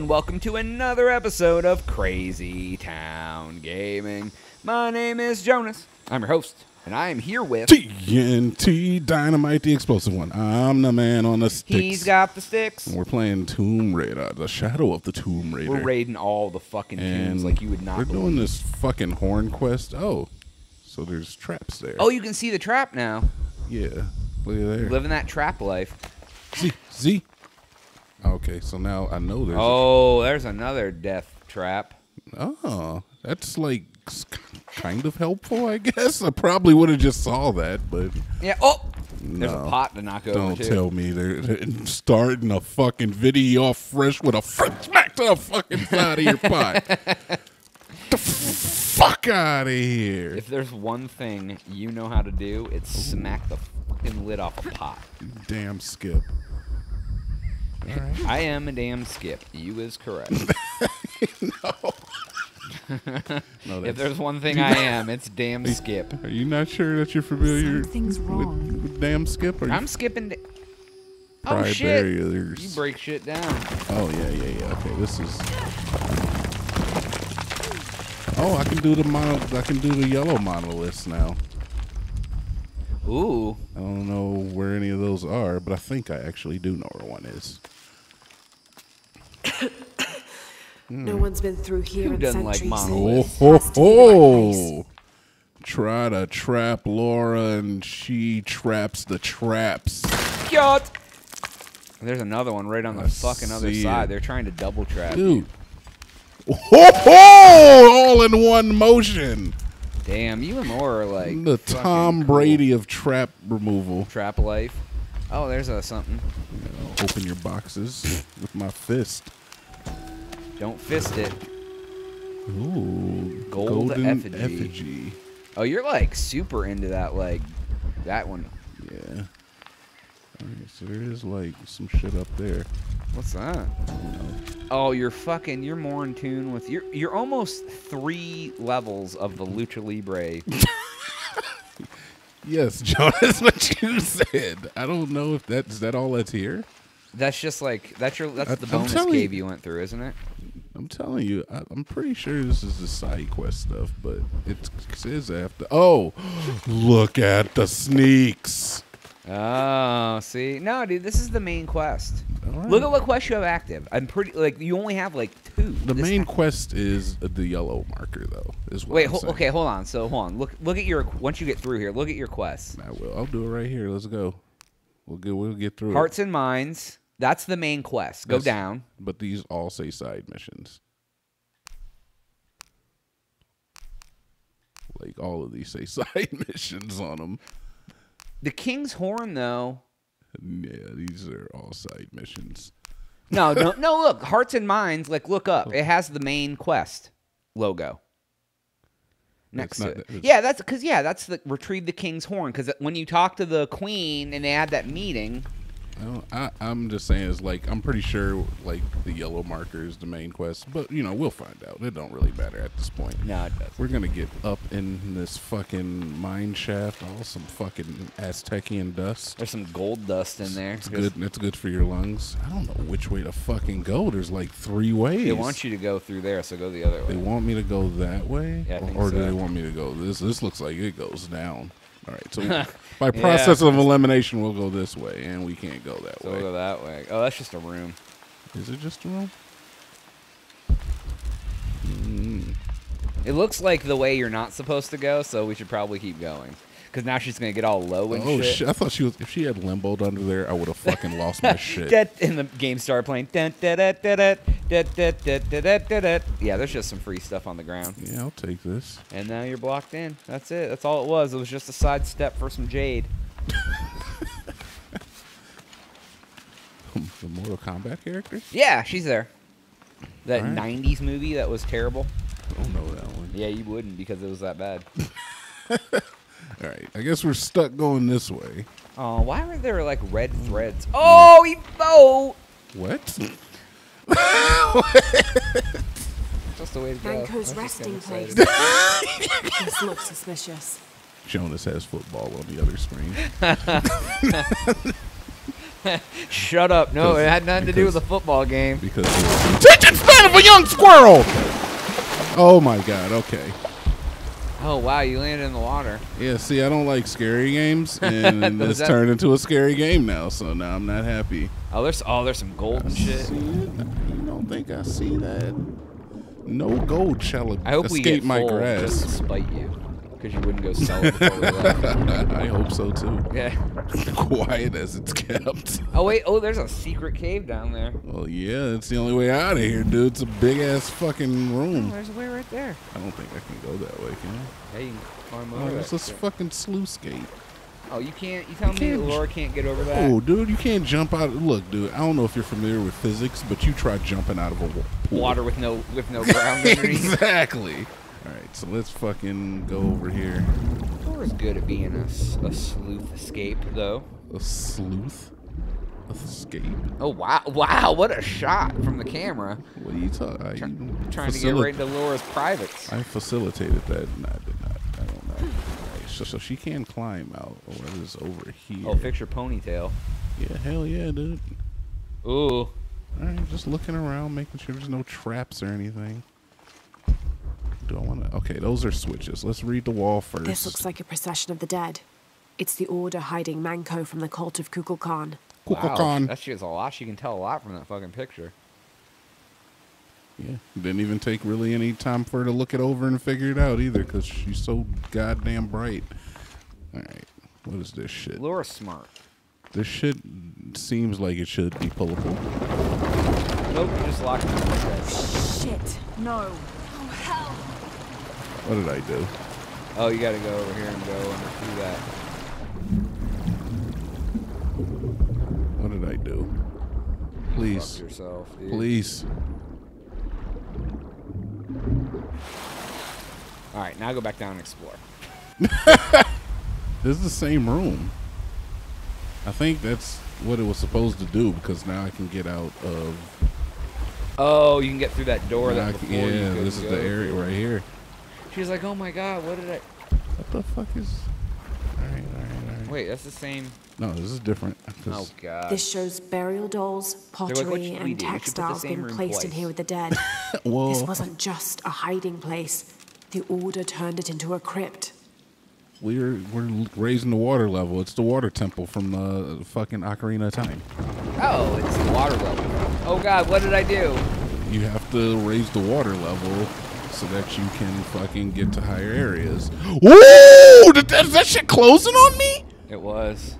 and welcome to another episode of Crazy Town Gaming. My name is Jonaas. I'm your host, and I am here with. TNT Dinomight, the explosive one. I'm the man on the sticks. He's got the sticks. And we're playing Tomb Raider, the Shadow of the Tomb Raider. We're raiding all the fucking and tombs like you would not We're believe. doing this fucking horn quest. Oh, so there's traps there. Oh, you can see the trap now. yeah. Look at there. Living that trap life. Z Z. Okay, so now I know there's. Oh, there's another death trap. Oh, that's like kind of helpful, I guess. I probably would have just saw that, but Yeah. Oh, there's a pot to knock over Don't too. tell me they're, they're starting a fucking video off fresh with a smack to the fucking side of your pot. the fuck out of here. If there's one thing you know how to do, it's smack the fucking lid off a pot. Damn skip. I am a damn skip. You is correct. No, if there's one thing I am, it's damn skip. are you not sure that you're familiar Something's with, wrong. with damn skip? Or you I'm skipping. Da- oh shit! barriers? You break shit down. Oh yeah, yeah, yeah. Okay, this is. Oh, I can do the mono. I can do the yellow monoliths now. Ooh, I don't know where any of those are, but I think I actually do know where one is. No one's been through here Who in doesn't like centuries. monoliths? Oh, ho, has to be the right place. ho. Try to trap Laura and she traps the traps. Yacht. There's another one right on the I fucking other see side. it. They're trying to double trap. Dude. Ho, ho! All in one motion. Damn, you and Laura are like The Tom cool. Brady of trap removal. trap life. Oh, there's a something. I'll open your boxes with my fist. Don't fist it. Ooh, Gold golden effigy. effigy. Oh, you're like super into that. Like that one. Yeah. Alright, so there is like some shit up there. What's that? Oh, you're fucking. You're more in tune with. You're you're almost three levels of the lucha libre. Yes, John, that's what you said. I don't know if that is that all that's here. That's just like that's your that's I- the bonus cave you- you went through, isn't it? I'm telling you, I, I'm pretty sure this is the side quest stuff, but it says after. Oh, look at the sneaks. Oh, see, no, dude, this is the main quest. Right. Look at what quest you have active. I'm pretty like you only have like two. The main quest is the yellow marker, though. Is what Wait, ho- saying. okay, hold on. So hold on. Look, look at your once you get through here. Look at your quests. I will. I'll do it right here. Let's go. We'll get. We'll get through Hearts it. and minds. That's the main quest. Go That's- down. But these all say side missions. Like all of these say side missions on them. The King's Horn, though. Yeah, these are all side missions. No, no, no. Look, Hearts and Minds. Like, look up. It has the main quest logo next to it. that's- Yeah, that's because yeah, that's the retrieve the King's Horn. Because when you talk to the Queen and they had that meeting, Don't, I, I'm just saying, it's like I'm pretty sure like the yellow marker is the main quest, but you know we'll find out. It don't really matter at this point. no, it does. We're gonna get up in this fucking mine shaft, all some fucking Aztecian dust. There's some gold dust in there. It's good. It's good for your lungs. I don't know which way to fucking go. There's like three ways. They want you to go through there, so go the other way. They want me to go that way, Yeah, or do so. they want me to go this? This looks like it goes down. All right, so by process of elimination, we'll go this way, and we can't go that So way. we'll go that way. Oh, that's just a room. Is it just a room? Mm. It looks like the way you're not supposed to go, so we should probably keep going. Because now she's gonna get all low and shit. Oh shit. I thought she was. If she had limboed under there, I would have fucking lost my shit. That- and the game started playing. Dun, dun, dun, dun, dun, dun, dun, dun, dun, dun, dun. Yeah, there's just some free stuff on the ground. Yeah, I'll take this. And now you're blocked in. That's it. That's all it was. It was just a side step for some jade. The Mortal Kombat character? Yeah, she's there. That Alright. 90s movie that was terrible. I don't know that one. Yeah, you wouldn't because it was that bad. All right, I guess we're stuck going this way. Oh, why were there like red threads? Oh, he Evo! What? Just the way to go. I was Manco's just resting place. this looks suspicious. Jonaas has football on the other screen. Shut up. No, it had nothing to do with the football game. because attention span of a young squirrel. Oh my god. Okay. Oh wow, you landed in the water. Yeah. See, I don't like scary games, and this that- turned into a scary game now. So now I'm not happy. Oh, there's oh, there's some gold and shit. You don't think I see that? No gold shall I hope we escape get my grasp. just to spite you, because you wouldn't go sell it before we left. I hope so too. Yeah. Quiet as it's kept. Oh wait. Oh, there's a secret cave down there. Well, yeah, it's the only way out of here, dude. It's a big ass fucking Oh, room. there's a way right there. I don't think I can go that way, can I? Hey, you can climb Oh, over it's that this shit. fucking sluice gate. Oh, you can't. You tell me can't Laura can't get over that? Oh, dude, you can't jump out. Look, dude, I don't know if you're familiar with physics, but you try jumping out of a wa- pool. Water with no with no ground underneath. exactly. All right, so let's fucking go over here. Laura's good at being a sleuth escape, though. A sleuth escape. Oh wow! Wow! What a shot from the camera. What are you talking? Try, trying to get right into Laura's privates. I facilitated that. No, I did not. I don't know. Alright, so, so she can climb out. Oh, is over here? Oh, fix your ponytail. Yeah, hell yeah, dude. Ooh. All right, just looking around, making sure there's no traps or anything. Do I want to? Okay, those are switches. Let's read the wall first. This looks like a procession of the dead. It's the order hiding Manko from the cult of Kukulkan. Wow, Kukulkan. that shit's a lot. She can tell a lot from that fucking picture. Yeah, didn't even take really any time for her to look it over and figure it out either, because she's so goddamn bright. All right, what is this shit? Laura's smart. This shit seems like it should be pullable. Nope, you just locked me in the bed. Shit, no. Oh, What did I do? Oh, you gotta go over here and go and do that. What did I do? Fuck Please, yourself, dude. please. All right, now go back down and explore. This is the same room. I think that's what it was supposed to do because now I can get out of. Oh, you can get through that door that can- before yeah, this is the area through. right here. She's like, oh my god, what did I? What the fuck is? All right, all right, all right. Wait, that's the same. No, this is different. 'cause- Oh god. This shows burial dolls, pottery, should we and do? We should put the textiles being room placed in here with the dead. Whoa. This wasn't just a hiding place. The order turned it into a crypt. We're we're raising the water level. It's the water temple from the fucking Ocarina of Time. Oh, it's the water level. Oh god, what did I do? You have to raise the water level so that you can fucking get to higher areas. Woo! Did that, is that shit closing on me? It was.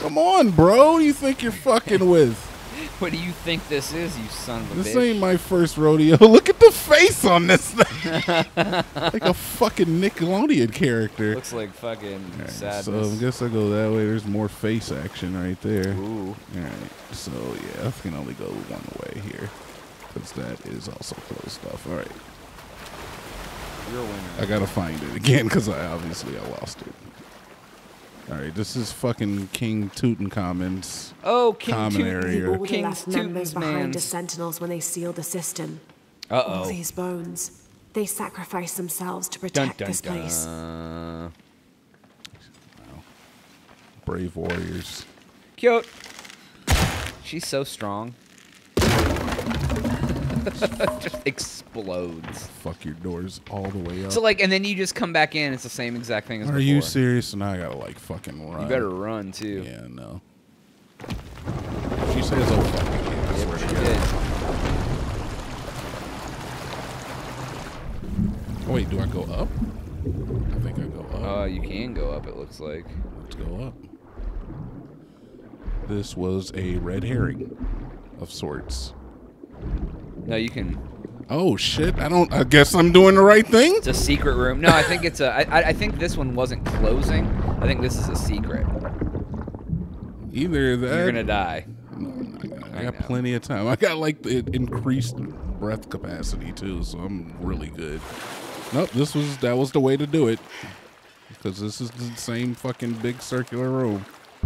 Come on, bro. You think you're fucking with? What do you think this is, you son of a This bitch? ain't my first rodeo. Look at the face on this thing. like a fucking Nickelodeon character. Looks like fucking sadness. so I guess I go that way. There's more face action right there. Ooh. Alright, so yeah, I can only go one way here. Because that is also closed off. Alright, You're a winner. I gotta find it again because I obviously I lost it. Alright, this is fucking King Tutankhamun's. Oh, King Common Tut- area. The order King's left members Teuton's behind mans. as sentinels when they sealed the system. Uh All oh. these bones. They sacrificed themselves to Dun protect dun this place. dun. Brave warriors. Cute. She's so strong. just explodes. Fuck your doors all the way up. So like, and then you just come back in. It's the same exact thing as Are before. you serious? Now I gotta like fucking run. You better run too. Yeah, no. She says, "Oh fucking yeah." I swear to God. Oh, wait, do I go up? I think I go up. Uh, you can go up. It looks like. Let's go up. This was a red herring of sorts. No, you can. Oh shit! I don't. I guess I'm doing the right thing. It's a secret room. No, I think it's a. I, I- think this one wasn't closing. I think this is a secret. Either that. You're gonna die. I I got know. plenty of time. I got like the increased breath capacity too, so I'm really good. Nope, this was that was the way to do it. Because this is the same fucking big circular room.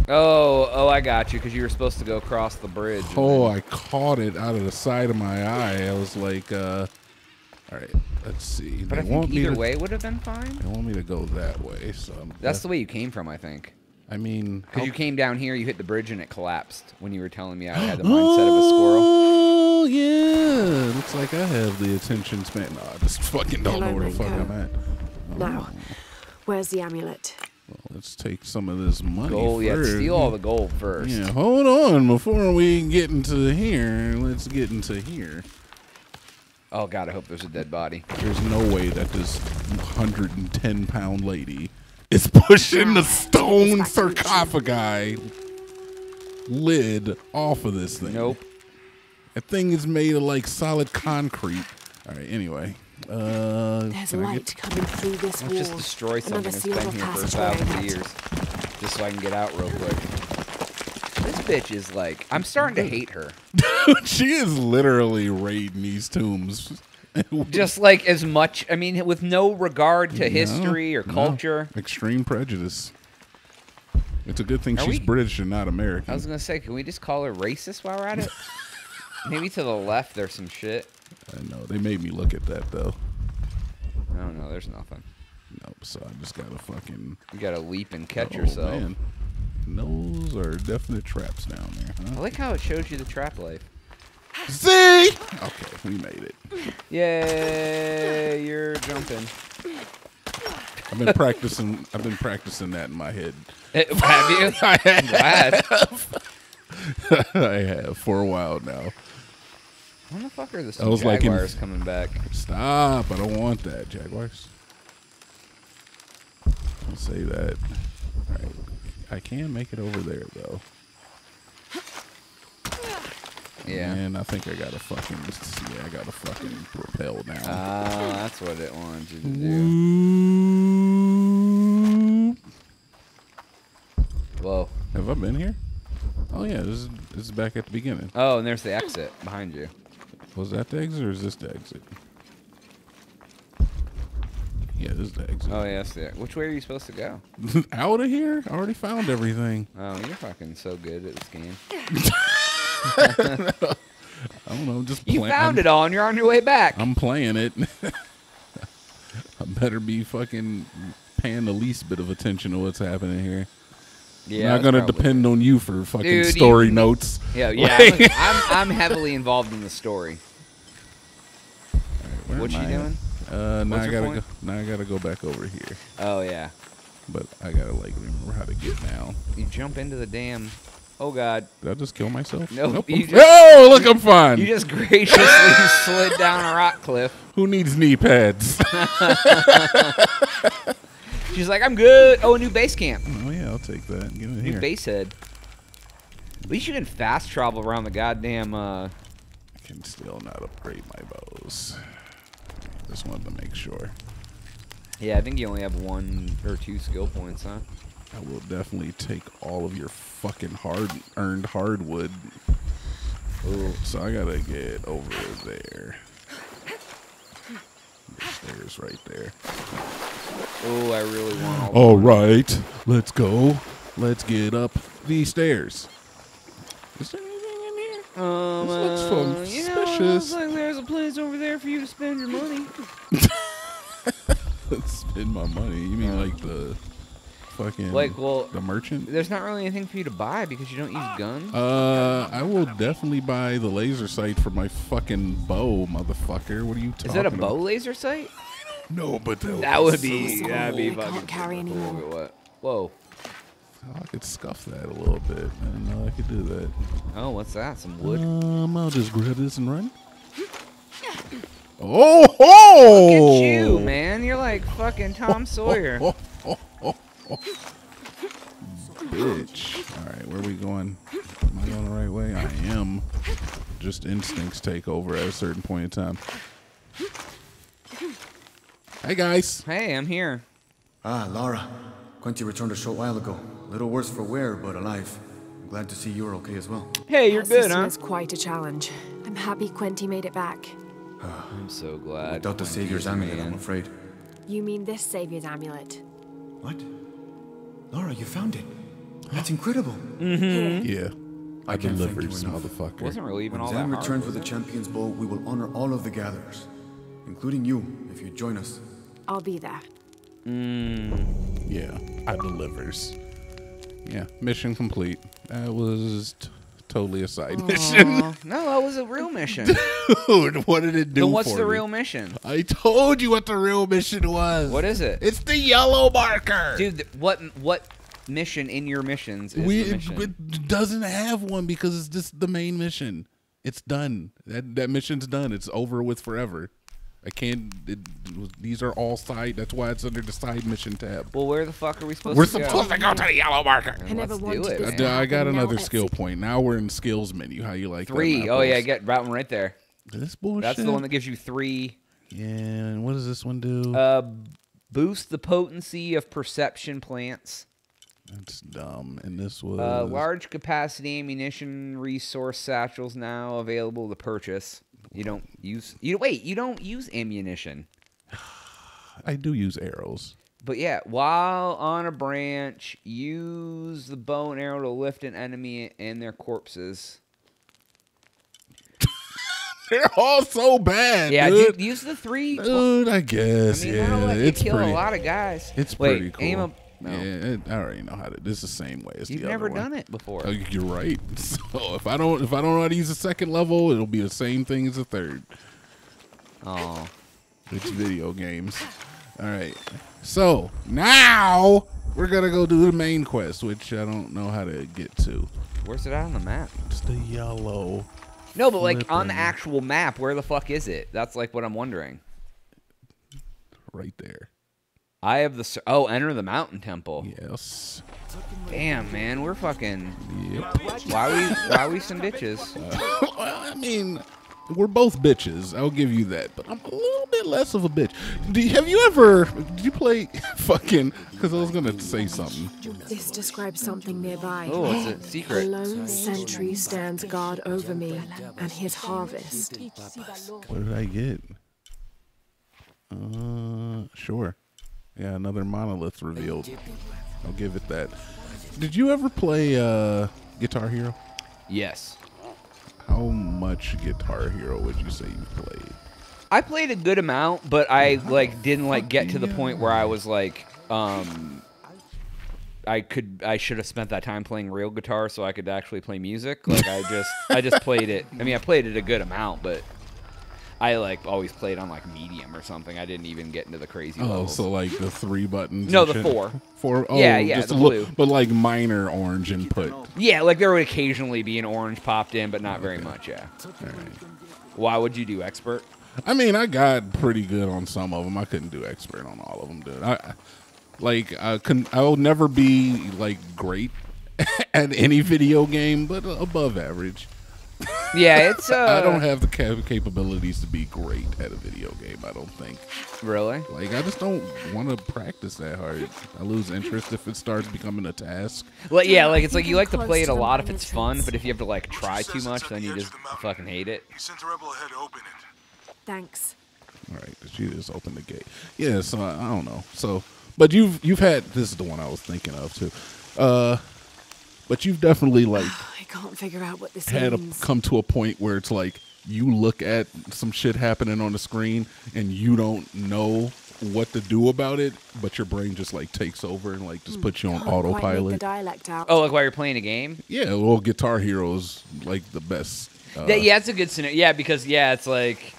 Oh, oh, I got you. Because you were supposed to go across the bridge. Oh, then- I caught it out of the side of my eye. I was like, uh, all right, let's see. But they I think want either to, way would have been fine. They want me to go that way, so I'm That's the way you came from, I think. I mean, Because how- you came down here, you hit the bridge, and it collapsed when you were telling me I had the mindset of a squirrel. Oh yeah, looks like I have the attention span. No, I just fucking don't know Hello, where the fuck I'm at. Now, where's the amulet? Well, let's take some of this money Gold, yeah, steal all the gold first. Yeah, hold on. Before we get into here, let's get into here. Oh god, I hope there's a dead body. There's no way that this 110 pound lady is pushing the stone sarcophagi lid off of this thing. Nope. That thing is made of like solid concrete. All right, anyway. Uh, There's light get- coming through this Let's wall. just destroy something that's been here for passage thousands of years, just so I can get out real quick. This bitch is like, I'm starting to hate her. she is literally raiding these tombs. Just like as much, I mean, with no regard to No, history or no. culture. Extreme prejudice. It's a good thing Are she's we- British and not American. I was gonna say, can we just call her racist while we're at it? Maybe to the left there's some shit. I know. They made me look at that though. I don't know. There's nothing. Nope. So I just gotta fucking You gotta leap and catch oh, yourself. Man. Those are definite traps down there. I like how it shows you the trap life. See? Okay, we made it. Yay! You're jumping. I've been practicing. I've been practicing that in my head. Eh, Have you? I I'm. I have for a while now. When the fuck are the I was like in- Jaguars coming back? Stop! I don't want that, Jaguars. Don't say that. All right, I can make it over there though. Yeah. And I think I got to fucking yeah, I got to fucking propel now. Ah, that's what it wanted you to do. Whoa. Have I been here? Oh yeah, this is this is back at the beginning. Oh, and there's the exit behind you. Was that the exit or is this the exit? Yeah, this is the exit. Oh, yes. Yeah. Which way are you supposed to go? Out of here? I already found everything. Oh, you're fucking so good at this game. I don't know. I'm just You found I'm, it all, and you're on your way back. I'm playing it. I better be fucking paying the least bit of attention to what's happening here. Yeah, Not gonna depend on you for fucking Dude, you- story notes. Yeah, yeah. Like- I'm, I'm, heavily involved in the story. Where What you I at? doing? Uh, now I gotta point? go. Now I gotta go back over here. Oh yeah. But I gotta like remember how to get down. You jump into the dam. Oh god. Did I just kill myself? Nope, I'm- you just- oh, look, I'm fine. You just graciously slid down a rock cliff. Who needs knee pads? She's like, I'm good. Oh, a new base camp. Oh take that. Give it New here. base head. At least you can fast travel around the goddamn. Uh, I can still not upgrade my bows. Just wanted to make sure. yeah, I think you only have one or two skill points, huh? I will definitely take all of your fucking hard earned hardwood. Ooh. So I gotta get over there. The stairs right there. Oh, I really want all. All right, let's go. Let's get up the stairs. Is there anything in here? Um, This looks uh, fun- you know, suspicious. looks like there's a place over there for you to spend your money. Spend my money. You mean like the fucking Like, well, the merchant? there's not really anything for you to buy because you don't use guns. Uh, I will definitely buy the laser sight for my fucking bow, motherfucker. What are you talking Is that a about? bow laser sight? No, but that, That would so be small, that'd be I can't carry cool. anymore. What? Whoa. I could scuff that a little bit. I didn't know I could do that. Oh, what's that? Some wood? Um, I'll just grab this and run. Oh ho! Look at you, man. You're like fucking Tom Sawyer. Oh, oh, oh, oh. Bitch. All right, where are we going? Am I going the right way? I am. Just instincts take over at a certain point in time. Hey guys. Hey, I'm here. Ah, Lara. Quincy returned a short while ago. Little worse for wear, but alive. I'm glad to see you're okay as well. Hey, you're That good, system huh? is quite a challenge. I'm happy Quenty made it back. I'm so glad. Without the Savior's amulet, I'm afraid. You mean this Savior's amulet? What? Laura, you found it. That's incredible. Here. Yeah. I can't thank you Delivers, enough. motherfucker. Wasn't really even When all Zan that returns hard. with the champion's bow, we will honor all of the gatherers, including you, if you join us. I'll be there. Mm, Yeah, I delivers. yeah, mission complete. That was t- totally a side mission. No, that was a real mission. Dude, what did it do then what's for the me? real mission? I told you what the real mission was. What is it? It's the yellow marker. Dude, th- what what mission in your missions is we the it, it doesn't have one because it's just the main mission. It's done. That that mission's done. It's over with forever. I can't. It, these are all side. That's why it's under the side mission tab. well, where the fuck are we supposed We're to go? supposed to go to the yellow marker. I never let's wanted do it, I, man. I got happen, another it's- skill point. Now we're in skills menu. How you like that, Three. Oh yeah, Apples? get that one right there. This bullshit. That's the one that gives you three. Yeah. And what does this one do? Uh, boost the potency of perception plants. That's dumb. And this was Uh, large capacity ammunition resource satchels now available to purchase. You don't use you wait. You don't use ammunition. I do use arrows. But yeah, while on a branch, use the bow and arrow to lift an enemy and their corpses. They're all so bad. Yeah, dude. dude, use the three. Dude, I I guess. mean, yeah, that'll let you it's kill pretty. a lot of guys. It's Wait, pretty cool. Aim a, no. Yeah, it, I already know how to. This is the same way as You've the never other one. done it before. Oh, you're right. So if I don't, if I don't know how to use the second level, it'll be the same thing as the third. Oh, It's video games. All right. So now we're gonna go do the main quest, which I don't know how to get to. where's it at on the map? It's the yellow. No, but like on the actual map, where the fuck is it? That's like what I'm wondering. Right there. I have the oh, enter the mountain temple. Yes. Damn, man, we're fucking. Yep. Why we why are we some bitches? well, I mean, we're both bitches. I'll give you that, but I'm a little bit less of a bitch. Do you, have you ever? Did you play fucking? Because I was gonna say something. This describes something nearby. Oh, it's a secret. A secret. lone sentry stands guard over me and his harvest. What did I get? Uh, sure. Yeah, another monolith revealed. I'll give it that. Did you ever play uh, Guitar Hero? Yes, How much Guitar Hero would you say you played? I played a good amount, but I like didn't like get to the point where I was like, um, I could I should have spent that time playing real guitar so I could actually play music. Like I just I just played it. I mean, I played it a good amount, but I like always played on like medium or something. I didn't even get into the crazy Oh, levels. so like the three buttons? No, the shit? four. Four. Oh, Yeah, yeah, just the a little- blue. but like minor orange input. yeah, like there would occasionally be an orange popped in, but not very much. Yeah. All right. Why would you do expert? I mean, I got pretty good on some of them. I couldn't do expert on all of them, dude. I I- like I can I will never be like great at any video game, but above average. Yeah, it's uh. I don't have the cap- capabilities to be great at a video game. I don't think. really. Like I just don't want to practice that hard. I lose interest if it starts becoming a task. Well, yeah, like it's like you like to play it a lot if it's fun, but if you have to like try too much, then you just of the mountain. fucking hate it. He sent a rebel ahead to open it. Thanks. All right, she just opened the gate. Yeah, so I, I don't know. So, but you've you've had this is the one I was thinking of too. Uh, but you've definitely like I can't figure out what this had a, means. come to a point where it's like you look at some shit happening on the screen and you don't know what to do about it, but your brain just like takes over and like just puts you on Can't quite the autopilot. dialect out. Oh, like while you're playing a game? Yeah, well, Guitar Hero is like the best. Uh, yeah, yeah, it's a good scenario. Yeah, because yeah, it's like,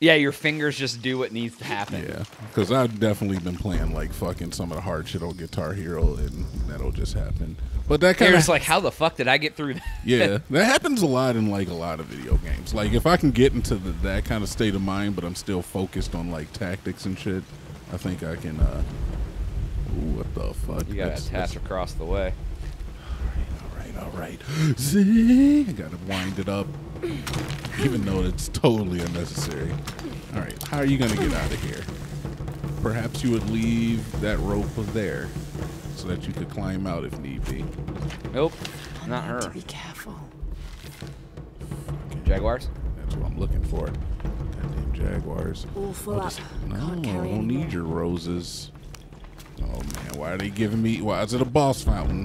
yeah, your fingers just do what needs to happen. Yeah, because I've definitely been playing like fucking some of the hard shit on Guitar Hero, and that'll just happen. But that kind of just like, how the fuck did I get through that? yeah, that happens a lot in like a lot of video games. Like if I can get into the, that kind of state of mind, but I'm still focused on like tactics and shit, I think I can. uh Ooh, what the fuck? You gotta attach across the way. All right, all right. Zing! I gotta wind it up, even though it's totally unnecessary. All right, how are you gonna get out of here? Perhaps you would leave that rope there, so that you could climb out if need be. Nope, not her. need to be careful. Jaguars. That's what I'm looking for. Goddamn jaguars. All full I'll up. just- no, Can't I don't anymore. need your roses. Oh man, why are they giving me? Why is it a boss fountain?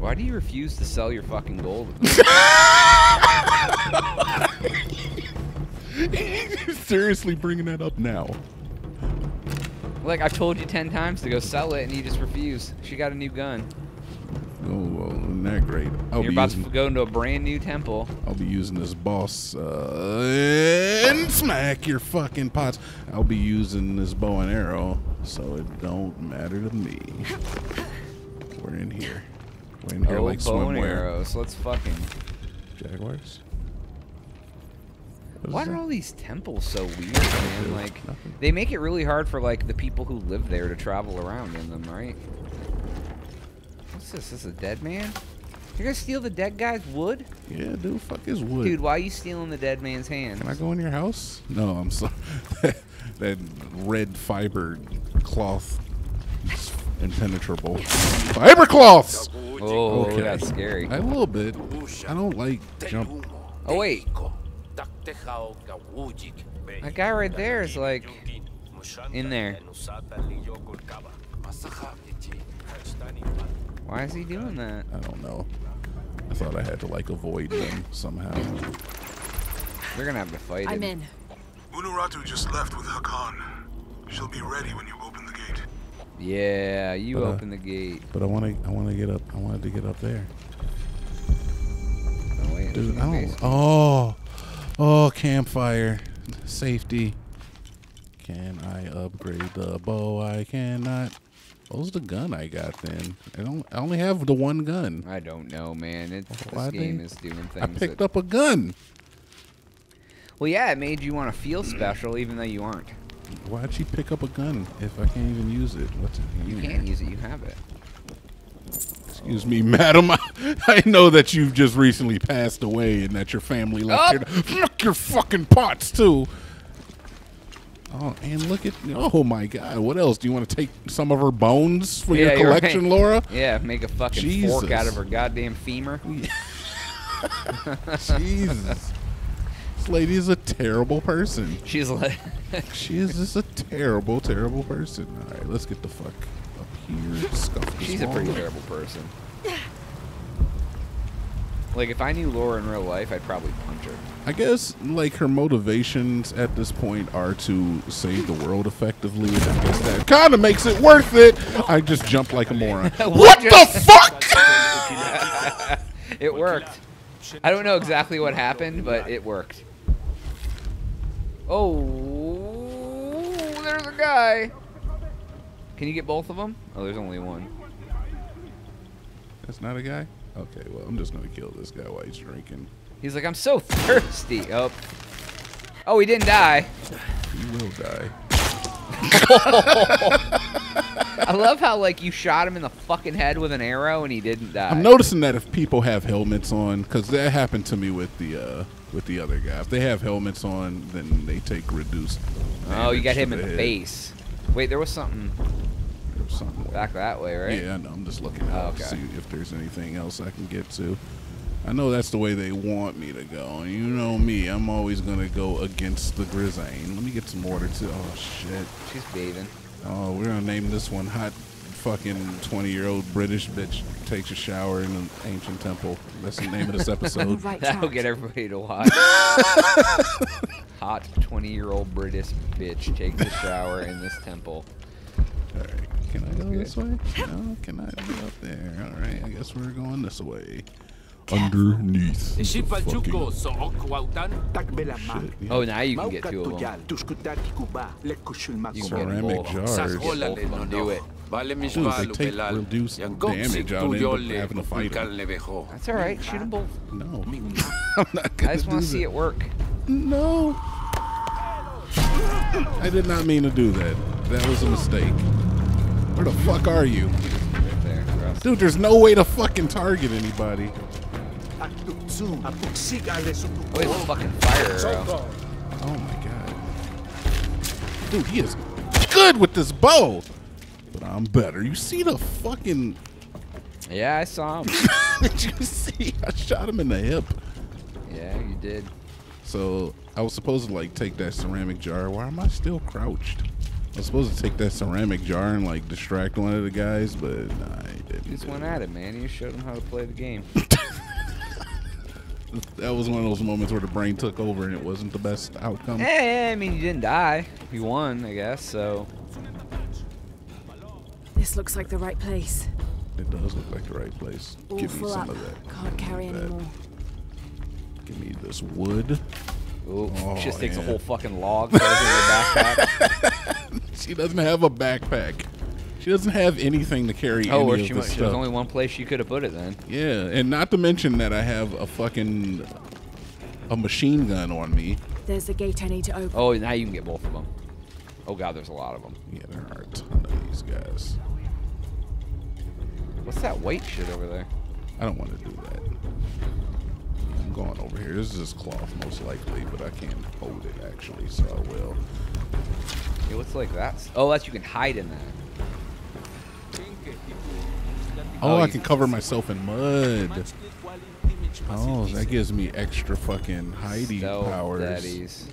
Why do you refuse to sell your fucking gold? Seriously, bringing that up now? Like I've told you ten times to go sell it, and you just refuse. She got a new gun. Oh, well, isn't that great? I'll You're be about using, to go into a brand new temple. I'll be using this boss uh, and smack your fucking pots. I'll be using this bow and arrow, so it don't matter to me. We're in here. We're in here oh, like bow and swimwear. arrows. Let's fucking. Jaguars. Why are all these temples so weird, man? Like, they make it really hard for like the people who live there to travel around in them, right? What's this? This is a dead man? You're gonna steal the dead guy's wood? Yeah, dude, fuck his wood. Dude, why are you stealing the dead man's hand? Can I go in your house? No, I'm sorry. that red fiber cloth is impenetrable. Fiber cloths! Oh, Okay. that's scary. A little bit. I don't like jump. Oh wait, that guy right there is like in there. Why is he doing that? I don't know. I thought I had to like avoid them somehow. They're gonna have to fight I'm him. in. Unuratu just left with Hakan. She'll be ready when you open the gate. Yeah, you But, uh, open the gate. But I want to. I want to get up. I wanted to get up there. Oh wait, Dude, I don't. Oh, oh, campfire, safety. Can I upgrade the bow? I cannot. What was the gun I got then? I don't. I only have the one gun. I don't know, man. It's this game they- is doing things. I picked that, up a gun. Well, yeah, it made you want to feel special, even though you aren't. Why'd she pick up a gun if I can't even use it? What's in You can't use it. You have it. Excuse me, madam. I, I know that you've just recently passed away and that your family left Oh! here to fuck your fucking pots too. Oh, and look at oh my god! What else? Do you want to take some of her bones for Yeah, your collection, right. Laura? Yeah, make a fucking fork out of her goddamn femur. Jesus, this lady is a terrible person. She's like, She is just a terrible, terrible person. All right, let's get the fuck she's a pretty terrible person. Like, if I knew Laura in real life, I'd probably punch her. I guess like her motivations at this point are to save the world effectively. And I guess that kind of makes it worth it. I just jumped like a moron. what the fuck? It worked. I don't know exactly what happened, but it worked. Oh, there's a guy. Can you get both of them? Oh, there's only one. That's not a guy. Okay, well I'm just gonna kill this guy while he's drinking. He's like, I'm so thirsty. Oh. Oh, he didn't die. He will die. I love how like you shot him in the fucking head with an arrow and he didn't die. I'm noticing that if people have helmets on, because that happened to me with the uh, with the other guy. If they have helmets on, then they take reduced. Oh, you got him in the head. face. Wait, there was something or something. back that way, right? Yeah, I know. I'm just looking Oh, okay. to see if there's anything else I can get to. I know that's the way they want me to go, and you know me, I'm always gonna go against the grizzane. Let me get some water too. Oh shit. She's bathing. Oh, we're gonna name this one hot. Fucking 20 year old British bitch takes a shower in an ancient temple. That's the name of this episode. right That'll get everybody to watch. Hot 20 year old British bitch takes a shower in this temple. Alright, can I go Good. this way? No, can I go up there? Alright, I guess we're going this way. Underneath. the fucking Oh, now you can get two of them. You can Ceramic both. jars. Get both of them. Do it. Dude, they take reduced damage, I'll end up having to fight 'em. That's all right. Shoot them both. No. I'm not gonna I just want to see it work. No. I did not mean to do that. That was a mistake. Where the fuck are you? Right there. Russ. Dude, there's no way to fucking target anybody. Oh, he's a fucking fire arrow. Oh my god. Dude, he is good with this bow. But I'm better. You see the fucking. Yeah, I saw him. Did you see? I shot him in the hip. Yeah, you did. So I was supposed to like take that ceramic jar. Why am I still crouched? I was supposed to take that ceramic jar and like distract one of the guys, but nah, I didn't. You just went at it, man. You showed him how to play the game. That was one of those moments where the brain took over and it wasn't the best outcome. Hey, I mean, you didn't die. You won, I guess. So This looks like the right place. It does look like the right place. All Give me some up. of that. Can't carry Give that. anymore. Give me this wood. Ooh, Oh, just takes a whole fucking log, throws it in her backpack. She doesn't have a backpack. She doesn't have anything to carry Oh, any or of she the might, stuff. there's only one place she could have put it then. Yeah, and not to mention that I have a fucking a machine gun on me. There's a gate I need to open. Oh, now you can get both of them. Oh god, there's a lot of them. Yeah, there are a ton of these guys. What's that white shit over there? I don't want to do that. I'm going over here. This is just cloth, most likely, but I can't hold it actually, so I will. It looks like that. Oh, that's you can hide in that. Oh, Oh, I can cover myself in mud. Oh, that gives me extra fucking hidey Stealth powers. daddies.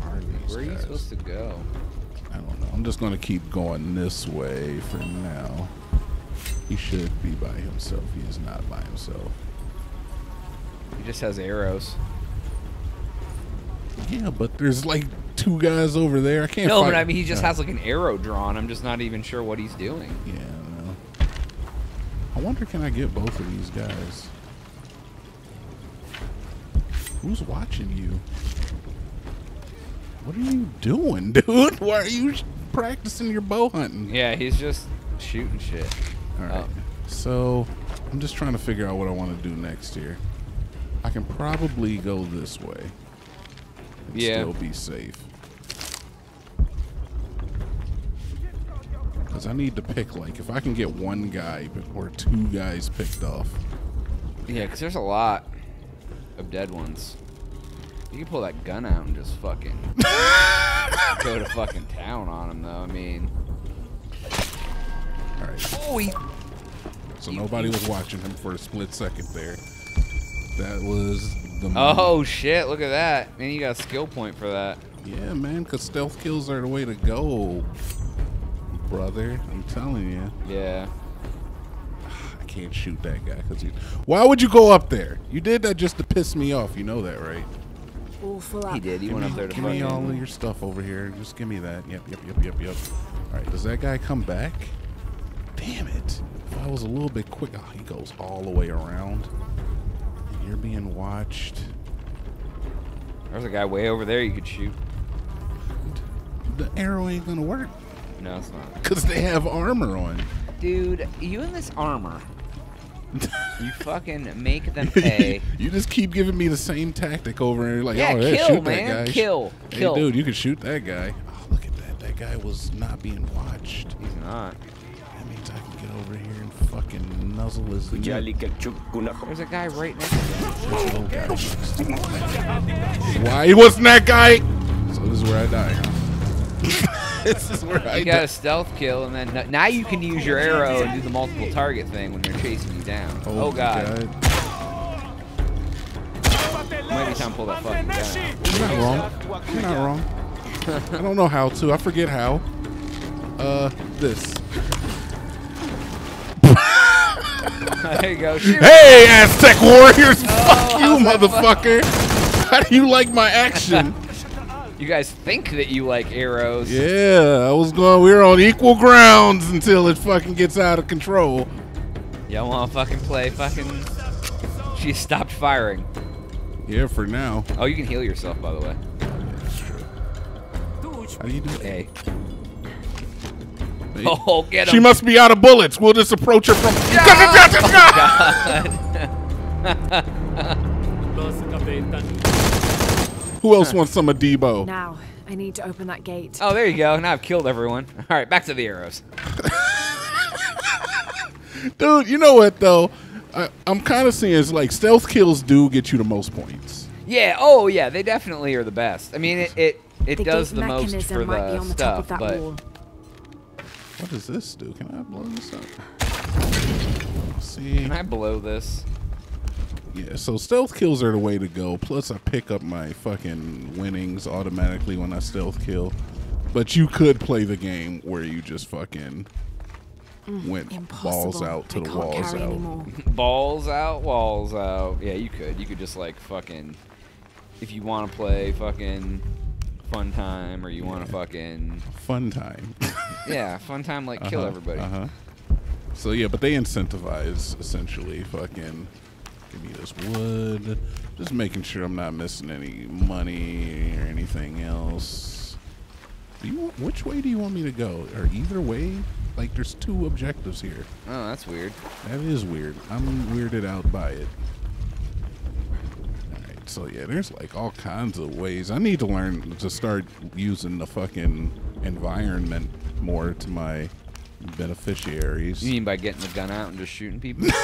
Where are these Where are you guys? supposed to go? I don't know. I'm just gonna keep going this way for now. He should be by himself. He is not by himself. He just has arrows. Yeah, but there's like two guys over there. I can't. No, but I mean, he just has like an arrow drawn. I'm just not even sure what he's doing. Yeah, I. I wonder, can I get both of these guys? Who's watching you? What are you doing, dude? Why are you practicing your bow hunting? Yeah, he's just shooting shit. All right. Oh. So, I'm just trying to figure out what I want to do next here. I can probably go this way. And Yeah. Still be safe. Because I need to pick, like, if I can get one guy or two guys picked off. Yeah, because there's a lot of dead ones. You can pull that gun out and just fucking go to fucking town on him, though. I mean, All right. oh, he, So nobody was watching him for a split second there. That was the. oh shit! Look at that, man. You got a skill point for that. Yeah, man, because stealth kills are the way to go, brother. I'm telling you. Yeah. I can't shoot that guy because you. Why would you go up there? You did that just to piss me off. You know that, right? All full up. He did. He went up there to Give me all of your stuff over here. Just give me that. Yep, yep, yep, yep, yep. All right, does that guy come back? Damn it! If I was a little bit quick, oh, he goes all the way around. You're being watched. There's a guy way over there you could shoot. The arrow ain't gonna work No, it's not. because they have armor on. Dude, you in this armor. you fucking make them pay. you just keep giving me the same tactic over and you're like, Yeah, oh, yeah, kill, shoot man. that guy. Kill. Hey, Kill. dude, you can shoot that guy. Oh, look at that. That guy was not being watched. He's not. That means I can get over here and fucking nuzzle his neck. There's a guy right next to him. This little guy. Why he wasn't that guy? So this is where I die, huh? this is where I You got a stealth kill, and then now you can use your arrow and do the multiple target thing when they're chasing you down. Oh, god. Might be time to pull that fucking gun. You're not wrong. You're not wrong. I don't know how to. I forget how. Uh, this. there you go. Shoot. Hey, Aztec warriors! Oh, Fuck you, motherfucker! How do you like my action? You guys think that you like arrows. yeah, I was going. We were on equal grounds until it fucking gets out of control. Y'all want to fucking play fucking... She stopped firing. Yeah, for now. Oh, you can heal yourself, by the way. That's true. How do you do that? Hey. Hey. Oh, oh, get him. She must be out of bullets. We'll just approach her from. Oh, Who else wants some of Debo? Now, I need to open that gate. Oh, there you go. Now I've killed everyone. All right, back to the arrows. Dude, you know what though? I, I'm kind of seeing it's like stealth kills do get you the most points. Yeah. Oh, yeah. They definitely are the best. I mean, it it, it the does the most for the the stuff, but wall. What does this do? Can I blow this up? See, can I blow this? yeah. So stealth kills are the way to go. Plus, I pick up my fucking winnings automatically when I stealth kill. But you could play the game where you just fucking mm, went Impossible. balls out to I the walls out. Balls out, walls out. Yeah, you could. You could just like fucking, if you want to play fucking fun time or you want to fucking Fun time. yeah fun time like kill Uh-huh, everybody. Uh-huh. So yeah, but they incentivize essentially fucking give me this wood. Just making sure I'm not missing any money or anything else. Do you want, which way do you want me to go? Or either way? Like there's two objectives here. Oh, that's weird. That is weird. I'm weirded out by it. So yeah, there's like all kinds of ways. I need to learn to start using the fucking environment more to my beneficiaries. You mean by getting the gun out and just shooting people?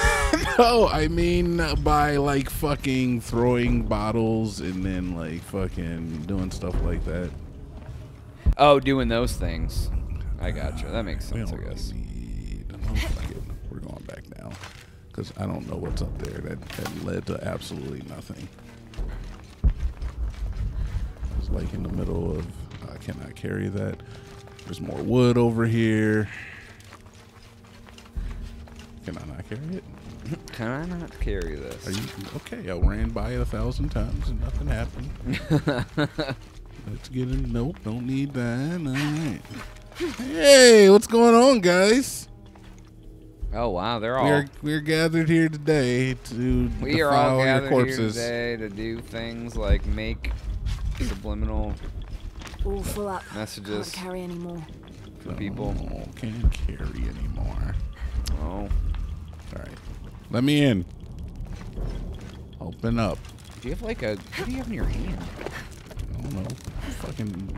No, I mean by like fucking throwing bottles and then like fucking doing stuff like that. oh, doing those things. I uh, got you. That makes sense, I really guess. need. Oh. We're going back now because I don't know what's up there. That that led to absolutely nothing. It's like in the middle of. I cannot carry that. There's more wood over here. Can I not carry it? Can I not carry this? Are you okay? I ran by it a thousand times and nothing happened. Let's get in. Nope, don't need that. All right. Hey, what's going on, guys? oh wow, they're all. We're we're gathered here today to We are all gathered here corpses. today to do things like make subliminal All full up. Messages. Can't carry anymore. for people. Oh, can't carry anymore. Oh, All right, let me in. Open up. do you have like a? What do you have in your hand? I don't know. Fucking.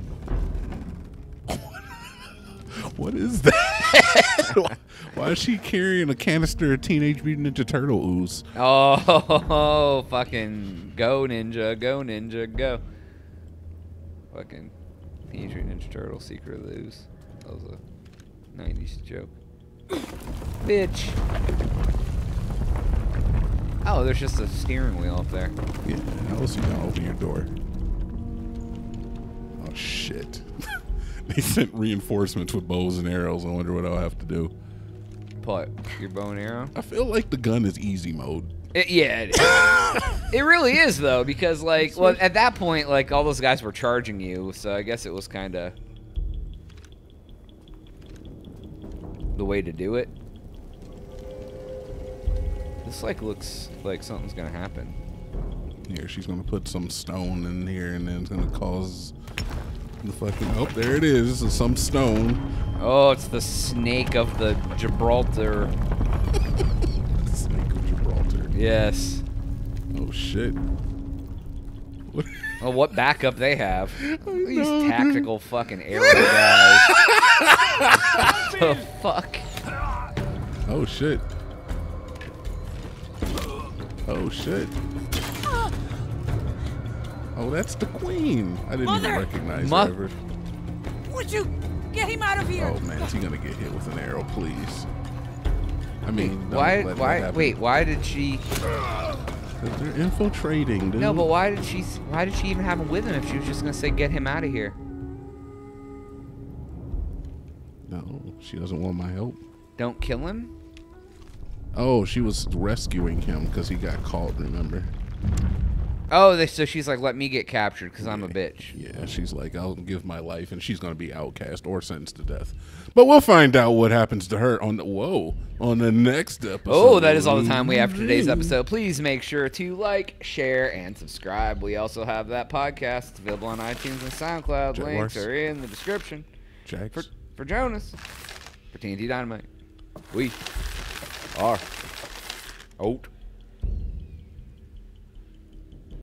what is that? why, why is she carrying a canister of Teenage Mutant Ninja Turtle ooze? Oh, fucking go ninja, go ninja, go! Fucking Teenage Mutant Ninja Turtle Secret of the Ooze. That was a '90s joke. Bitch. Oh, there's just a steering wheel up there. Yeah, how else you gonna open your door? Oh shit. they sent reinforcements with bows and arrows. I wonder what I'll have to do. Put your bow and arrow. I feel like the gun is easy mode. It, yeah, it, is. it really is though, because like, well, at that point, like all those guys were charging you, so I guess it was kind of the way to do it. This like looks like something's gonna happen. Here, she's gonna put some stone in here, and then it's gonna cause the fucking. Oh, there. It's some stone. Oh, it's the snake of the Gibraltar. Snake of Gibraltar. Yes. Oh shit. What? Well, what backup they have? These know, dude. tactical fucking arrow guys. the fuck? Oh shit. Oh shit. Oh, that's the queen. I didn't Mother! even recognize Mo- her. ever. Would you get him out of here? Oh man, is he gonna get hit with an arrow, please? I mean, Why? Why? Wait. Why did she? They're infiltrating, dude. No, but why did she? Why did she even have him with him if she was just gonna say get him out of here? No, she doesn't want my help. Don't kill him. Oh, she was rescuing him because he got caught. Remember? Oh, they, so she's like, let me get captured because I'm a bitch. Yeah, she's like, I'll give my life, and she's gonna be outcast or sentenced to death. But we'll find out what happens to her on the whoa on the next episode. Oh, that is all the time we have for today's episode. Please make sure to like, share, and subscribe. We also have that podcast. It's available on iTunes and SoundCloud. Links are in the description. Jax. For, for Jonaas, for TNT Dinomight, we are out.